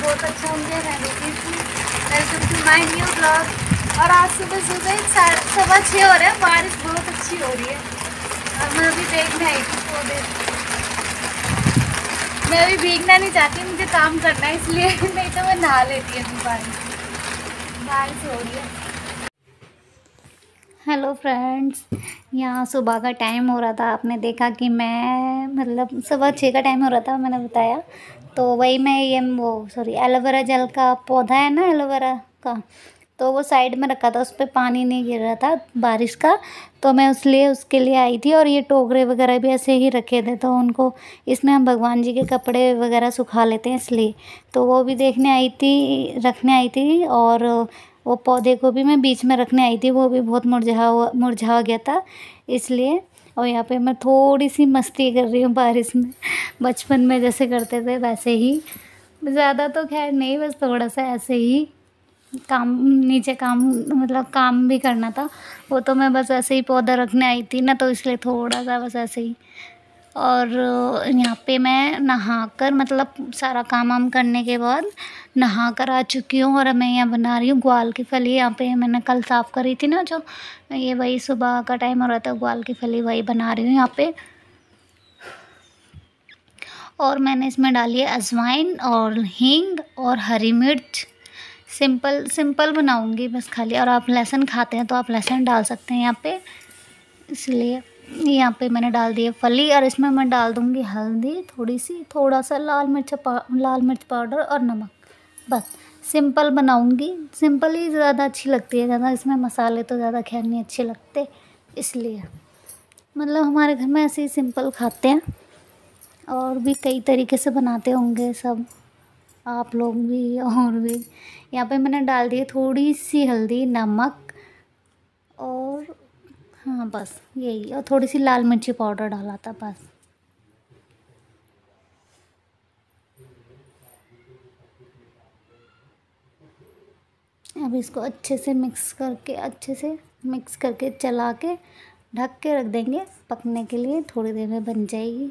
बहुत अच्छा होंगे मैं भी welcome to my new blog और आज सुबह सुबह सवा छः हो रहे हैं, बारिश बहुत अच्छी हो रही है। और मैं अभी देखने आई थी पौधे मैं अभी भीगना नहीं चाहती, मुझे काम करना है, इसलिए नहीं तो मैं नहा लेती हूँ बारिश। बारिश हो रही है। हेलो फ्रेंड्स यहाँ सुबह का टाइम हो रहा था। आपने देखा कि मैं मतलब सुबह छः का टाइम हो रहा था, मैंने बताया। तो वही मैं ये वो सॉरी एलोवेरा जेल का पौधा है ना एलोवेरा का तो वो साइड में रखा था उस पर पानी नहीं गिर रहा था बारिश का तो मैं उसलिए उसके लिए आई थी, और ये टोकरे वगैरह भी ऐसे ही रखे थे तो उनको, इसमें हम भगवान जी के कपड़े वगैरह सुखा लेते हैं इसलिए तो वो भी देखने आई थी, रखने आई थी, और वो पौधे को भी मैं बीच में रखने आई थी, वो भी बहुत मुरझा हुआ, मुरझा गया था, इसलिए और यहाँ पे मैं थोड़ी सी मस्ती कर रही हूँ बारिश में। बचपन में जैसे करते थे वैसे ही। ज़्यादा तो खैर नहीं, बस थोड़ा सा ऐसे ही काम, नीचे काम मतलब काम भी करना था। वो तो मैं बस ऐसे ही पौधा रखने आई थी ना तो इसलिए थोड़ा सा बस ऐसे ही। और यहाँ पे मैं नहा कर मतलब सारा काम वाम करने के बाद नहा कर आ चुकी हूँ और मैं यहाँ बना रही हूँ ग्वाल की फली। यहाँ पे मैंने कल साफ़ करी थी ना जो, ये वही सुबह का टाइम हो रहा था, ग्वाल की फली वही बना रही हूँ यहाँ पे। और मैंने इसमें डाली है अजवाइन और हींग और हरी मिर्च। सिंपल सिंपल बनाऊँगी बस खाली। और आप लहसुन खाते हैं तो आप लहसुन डाल सकते हैं यहाँ पे। इसलिए यहाँ पे मैंने डाल दिए फली और इसमें मैं डाल दूँगी हल्दी थोड़ी सी, थोड़ा सा लाल मिर्च लाल मिर्च पाउडर और नमक। बस, सिंपल बनाऊँगी। सिंपल ही ज़्यादा अच्छी लगती है, ज़्यादा इसमें मसाले तो ज़्यादा खैर नहीं अच्छे लगते, इसलिए। मतलब हमारे घर में ऐसे ही सिंपल खाते हैं, और भी कई तरीके से बनाते होंगे सब, आप लोग भी और भी। यहाँ पे मैंने डाल दी थोड़ी सी हल्दी, नमक और हाँ बस यही, और थोड़ी सी लाल मिर्ची पाउडर डाला था, बस। अब इसको अच्छे से मिक्स करके, अच्छे से मिक्स करके चला के ढक के रख देंगे। पकने के लिए थोड़ी देर में बन जाएगी।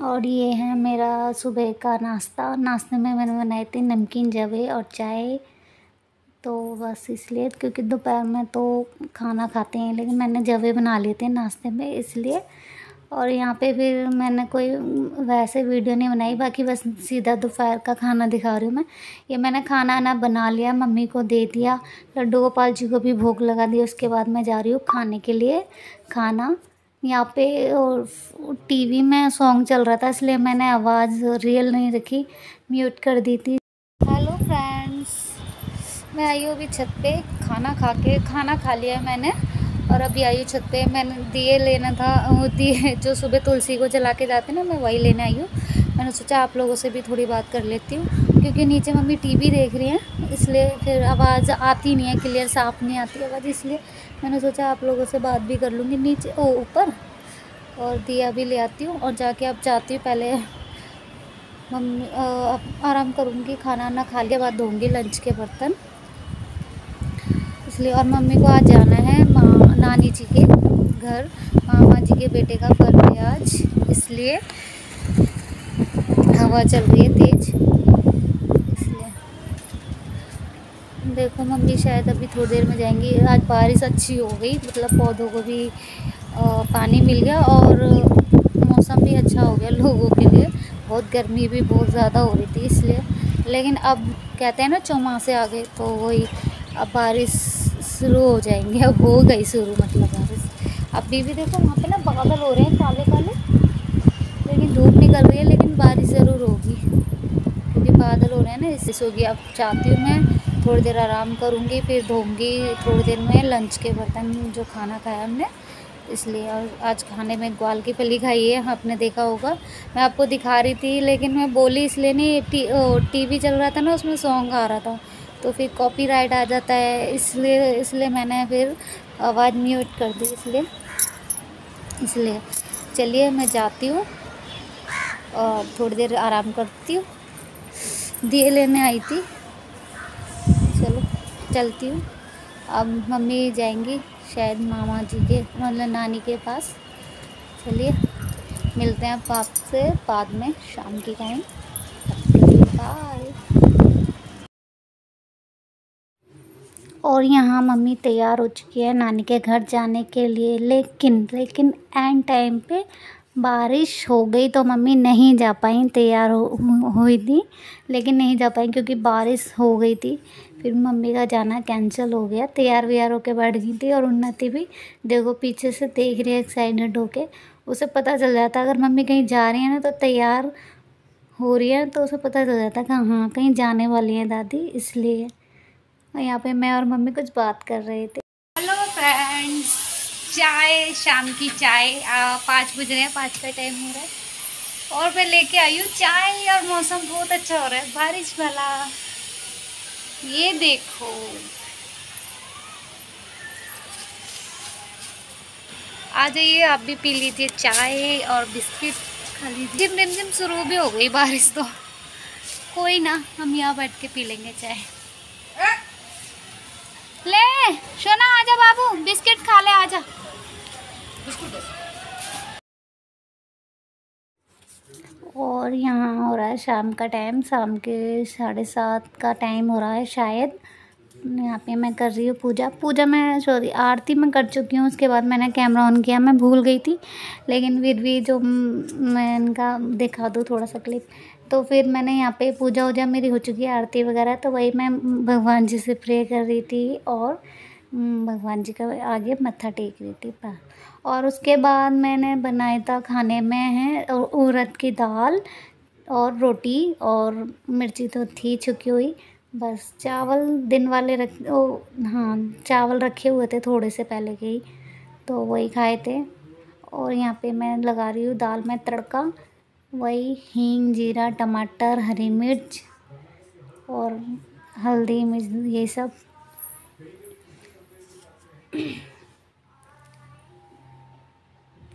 और ये है मेरा सुबह का नाश्ता। नाश्ते में मैंने बनाए थे नमकीन, जवे और चाय। तो बस इसलिए, क्योंकि दोपहर में तो खाना खाते हैं, लेकिन मैंने जवे बना लिए थे नाश्ते में, इसलिए और यहाँ पे फिर मैंने कोई, वैसे वीडियो नहीं बनाई, बाकी बस सीधा दोपहर का खाना दिखा रही हूँ मैं। ये मैंने खाना ना बना लिया, मम्मी को दे दिया लड्डू गोपाल जी को भी भोग लगा दी उसके बाद मैं जा रही हूँ खाने के लिए खाना। यहाँ पे और टीवी में सॉन्ग चल रहा था, इसलिए मैंने आवाज़ रियल नहीं रखी म्यूट कर दी थी। हेलो फ्रेंड्स मैं आई हूँ अभी छत पे, खाना खा के, खाना खा लिया मैंने। और अभी आई छत पे। मैंने दिए लेना था दिए, जो सुबह तुलसी को जला के जाते ना, मैं वही लेने आई हूँ। मैंने सोचा आप लोगों से भी थोड़ी बात कर लेती हूँ, क्योंकि नीचे मम्मी टीवी देख रही हैं, इसलिए फिर आवाज़ आती नहीं है, क्लियर साफ़ नहीं आती आवाज़, इसलिए मैंने सोचा आप लोगों से बात भी कर लूँगी नीचे, ओ, ऊपर। और दिया भी ले आती हूँ, और जाके अब जाती हूँ, पहले मम्मी आराम करूँगी, खाना ना खा लिया, बाद धोंगी लंच के बर्तन। इसलिए, और मम्मी को आज जाना है माँ जी के घर। मामा जी के बेटे का पर्व है आज, इसलिए हवा चल रही है तेज़। इसलिए। देखो मम्मी शायद अभी थोड़ी देर में जाएँगी। आज बारिश अच्छी हो गई मतलब पौधों को भी पानी मिल गया और मौसम भी अच्छा हो गया लोगों के लिए। बहुत गर्मी भी बहुत ज़्यादा हो रही थी, इसलिए। लेकिन अब कहते हैं ना चौमासे आ गए तो वही अब बारिश शुरू हो जाएँगे अब हो गई शुरू मतलब बारिश अभी भी देखो वहाँ पे ना बादल हो रहे हैं काले काले लेकिन धूप निकल रही है लेकिन बारिश ज़रूर होगी। क्योंकि बादल हो रहे हैं ना इससे होगी अब चाहती हूँ मैं थोड़ी देर आराम करूँगी फिर धोऊँगी थोड़ी देर में लंच के बर्तन जो खाना खाया हमने। इसलिए और आज खाने में ग्वाल की फली खाई है आपने देखा होगा। मैं आपको दिखा रही थी लेकिन मैं बोली इसलिए नहीं टी, टीवी चल रहा था ना उसमें सॉन्ग आ रहा था। तो फिर कॉपीराइट आ जाता है, इसलिए इसलिए मैंने फिर आवाज़ म्यूट कर दी, इसलिए इसलिए। चलिए मैं जाती हूँ और थोड़ी देर आराम करती हूँ। दिए लेने आई थी। चलो, चलती हूँ। अब मम्मी जाएँगी शायद मामा जी के मतलब नानी के पास। चलिए, मिलते हैं आप से बाद में, शाम के टाइम बाय और यहाँ मम्मी तैयार हो चुकी है नानी के घर जाने के लिए। लेकिन लेकिन एंड टाइम पे बारिश हो गई तो मम्मी नहीं जा पाई, तैयार हो, हुई थी। लेकिन नहीं जा पाई क्योंकि बारिश हो गई थी। फिर मम्मी का जाना कैंसिल हो गया। तैयार व्यार होके बैठ गई थी और उन्नति भी देखो पीछे से देख रही है एक्साइटेड होके। उसे पता चल जाता अगर मम्मी कहीं जा रही है ना तो तैयार हो रही है तो उसे पता चल जाता कि हाँ कहीं जाने वाली है दादी, इसलिए। यहाँ पे मैं और मम्मी कुछ बात कर रहे थे। हेलो फ्रेंड्स चाय, शाम की चाय पाँच बज रहे हैं, पाँच का टाइम हो रहा है। और मैं लेके आई हूँ चाय और मौसम बहुत अच्छा हो रहा है, बारिश वाला। ये देखो। आ जाइए, आप भी पी लीजिए चाय और बिस्किट खा लीजिए। जिम जिम जिम शुरू भी हो गई बारिश तो। कोई ना, हम यहाँ बैठ के पी लेंगे चाय। ले सोना, आजा बाबू, बिस्किट खा ले, आजा। और यहाँ हो रहा है शाम का टाइम शाम के साढ़े सात का टाइम हो रहा है शायद। यहाँ पे मैं कर रही हूँ पूजा। पूजा मैं सॉरी आरती मैं कर चुकी हूँ, उसके बाद मैंने कैमरा ऑन किया, मैं भूल गई थी। लेकिन फिर भी जो मैं इनका दिखा दूँ थोड़ा सा क्लिप तो फिर मैंने यहाँ पे पूजा वूजा मेरी हो चुकी है, आरती वगैरह तो वही मैं भगवान जी से प्रे कर रही थी और भगवान जी का आगे मत्था टेक रही थी और उसके बाद मैंने बनाया था खाने में है उड़द की दाल और रोटी और मिर्ची तो थी छुकी हुई। बस चावल दिन वाले रख, ओ हाँ चावल रखे हुए थे थोड़े से पहले के ही तो वही खाए थे। और यहाँ पे मैं लगा रही हूँ दाल में तड़का वही हींग, जीरा, टमाटर, हरी मिर्च और हल्दी, मिर्च, ये सब।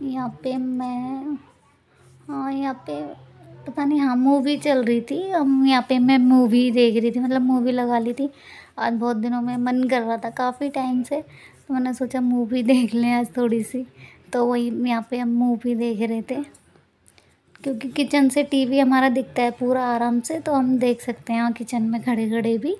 यहाँ पे मैं हाँ यहाँ पे पता नहीं हाँ मूवी चल रही थी। हम यहाँ पे मैं मूवी देख रही थी मतलब मूवी लगा ली थी। आज बहुत दिनों में मन कर रहा था, काफ़ी टाइम से। तो मैंने सोचा मूवी देख लें आज थोड़ी सी। तो वही, यहाँ पे हम मूवी देख रहे थे। क्योंकि किचन से टीवी हमारा दिखता है पूरा आराम से तो हम देख सकते हैं किचन में खड़े खड़े भी।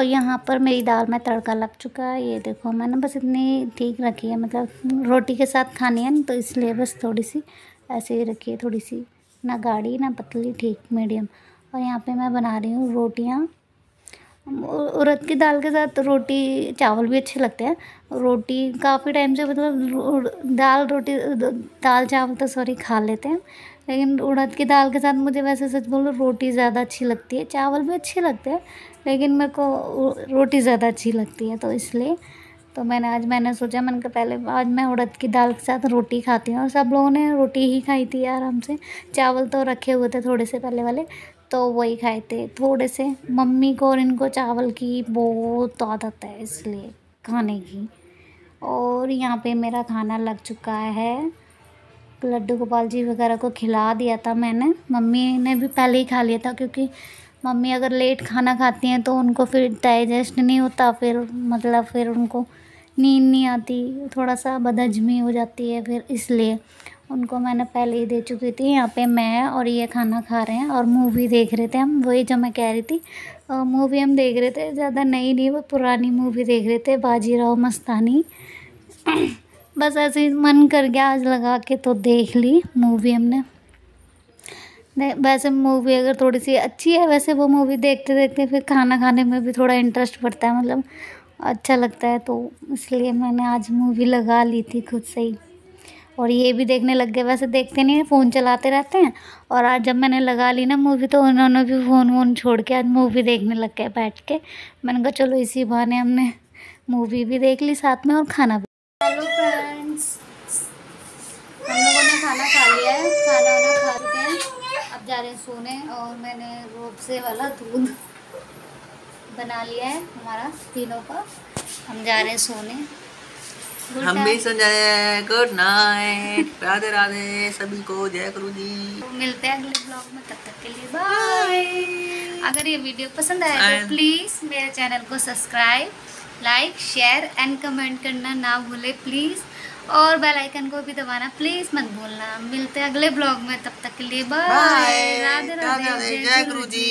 और यहाँ पर मेरी दाल में तड़का लग चुका है, ये देखो मैंने बस इतनी ठीक रखी है मतलब रोटी के साथ खानी है ना तो इसलिए बस थोड़ी सी ऐसे ही रखी है थोड़ी सी ना गाढ़ी, ना पतली, ठीक, मीडियम। और यहाँ पे मैं बना रही हूँ रोटियाँ। उड़द की दाल के साथ रोटी, चावल भी अच्छे लगते हैं। रोटी काफ़ी टाइम से मतलब दाल रोटी, दाल चावल तो सॉरी खा लेते हैं। लेकिन उड़द की दाल के साथ मुझे वैसे सच बोलो, रोटी ज़्यादा अच्छी लगती है। चावल भी अच्छे लगते हैं, लेकिन मेरे को रोटी ज़्यादा अच्छी लगती है तो इसलिए तो मैंने, आज मैंने सोचा, मैंने कहा पहले, आज मैं उड़द की दाल के साथ रोटी खाती हूँ। और सब लोगों ने रोटी ही खाई थी आराम से चावल तो रखे हुए थे थोड़े से पहले वाले तो वही खाए थे। थोड़े से, मम्मी को और इनको चावल की बहुत आदत है, इसलिए खाने की। और यहाँ पे मेरा खाना लग चुका है। लड्डू गोपाल जी वगैरह को खिला दिया था मैंने। मम्मी ने भी पहले ही खा लिया था क्योंकि मम्मी अगर लेट खाना खाती हैं तो उनको फिर डाइजेस्ट नहीं होता, फिर मतलब फिर उनको नींद नहीं आती थोड़ा सा बदहजमी हो जाती है फिर इसलिए उनको मैंने पहले ही दे चुकी थी। यहाँ पे मैं और ये खाना खा रहे हैं और मूवी देख रहे थे हम, वही जो मैं कह रही थी। मूवी हम देख रहे थे, ज़्यादा नई नहीं, वो पुरानी मूवी देख रहे थे, बाजीराव मस्तानी। बस ऐसे ही मन कर गया आज लगा के तो देख ली मूवी हमने। वैसे मूवी अगर थोड़ी सी अच्छी है, वैसे वो मूवी देखते देखते फिर खाना खाने में भी थोड़ा इंटरेस्ट पड़ता है मतलब अच्छा लगता है तो इसलिए मैंने आज मूवी लगा ली थी खुद से ही। और ये भी देखने लग गए, वैसे देखते नहीं फ़ोन चलाते रहते हैं। और आज जब मैंने लगा ली ना मूवी तो उन्होंने भी फ़ोन वोन छोड़ के आज मूवी देखने लग गए बैठ के। मैंने कहा, चलो इसी बहाने हमने मूवी भी देख ली साथ में और खाना भी खा लिया है खाना वाना खा चुके हैं। अब जा रहे हैं सोने और मैंने रोप से वाला दूध बना लिया है हमारा तीनों का। हम जा रहे हैं सोने। हम भी सुन। जाए गुड नाइट। राधे राधे। सभी को जय गुरु जी तो मिलते हैं अगले ब्लॉग में। तब तक के लिए बाय अगर ये वीडियो पसंद आए तो प्लीज़ मेरे चैनल को subscribe like share and comment करना ना भूले। प्लीज़ और बेल आइकन को भी दबाना। प्लीज़ मत भूलना। मिलते हैं अगले ब्लॉग में। तब तक के लिए बाय राधे राधे। जय गुरु जी